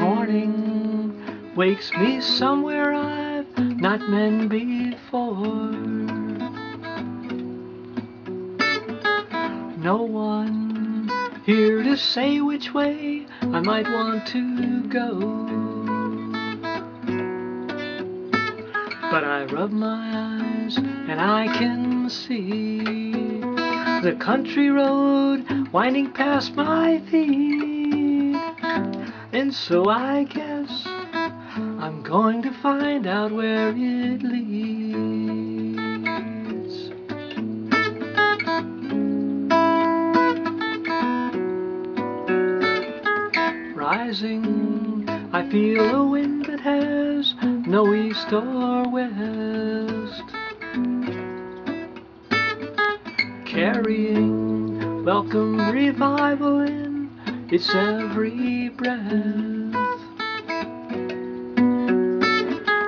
Morning wakes me somewhere I've not been before. No one here to say which way I might want to go. But I rub my eyes and I can see the country road winding past my feet. And so I guess I'm going to find out where it leads. Rising, I feel a wind that has no east or west. Carrying welcome revival in its every breath.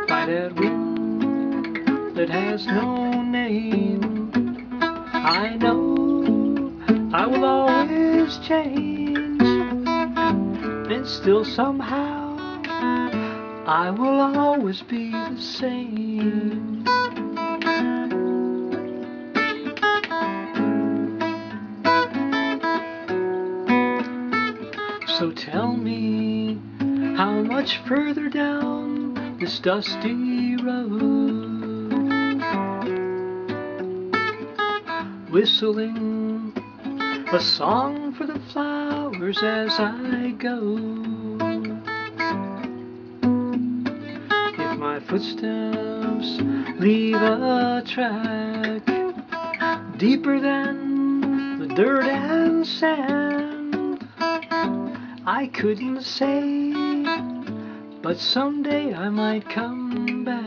By that wind that has no name, I know I will always change, and still somehow I will always be the same. So tell me how much further down this dusty road, whistling a song for the flowers as I go. Footsteps leave a track deeper than the dirt and sand. I couldn't say, but someday I might come back.